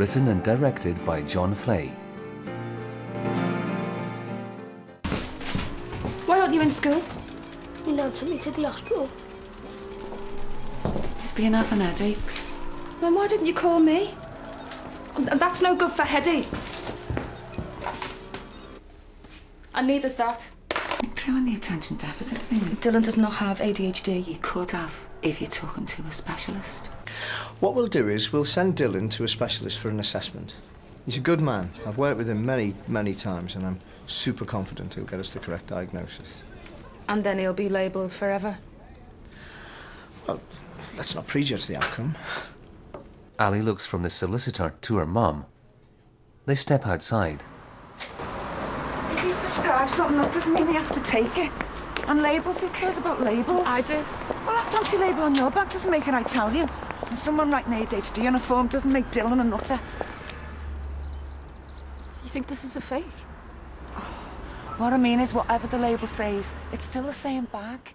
written and directed by John Flay. Why aren't you in school? My nan took me to the hospital. He's been having headaches. Then why didn't you call me? And and that's no good for headaches. And neither's that. You're proving the attention deficit thing. Dylan does not have ADHD. He could have if you took him to a specialist. What we'll do is we'll send Dylan to a specialist for an assessment. He's a good man. I've worked with him many, many times, and I'm super confident he'll get us the correct diagnosis. And then he'll be labelled forever. Well, let's not prejudge the outcome. Ali looks from the solicitor to her mum. They step outside. If he's prescribed something, that doesn't mean he has to take it. And labels, who cares about labels? I do. Well, that fancy label on your back doesn't make an Italian. And someone writing ADHD on a form doesn't make Dylan a nutter. You think this is a fake? What I mean is, whatever the label says, it's still the same bag.